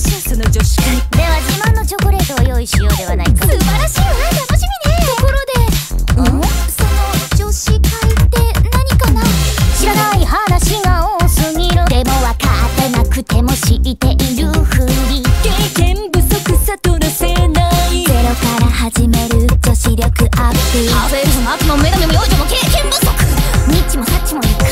しいその女子会では自慢のチョコレートを用意しようではないか。素晴らしいわ楽しみね。ところでん？その女子会って何かな？知らない話が多すぎる。でも分かってなくても知っているふり。経験不足らせない。ゼロから始める女子力アップ。ハーベルズの女神も幼女も経験不足。ニッチもサッチもいく。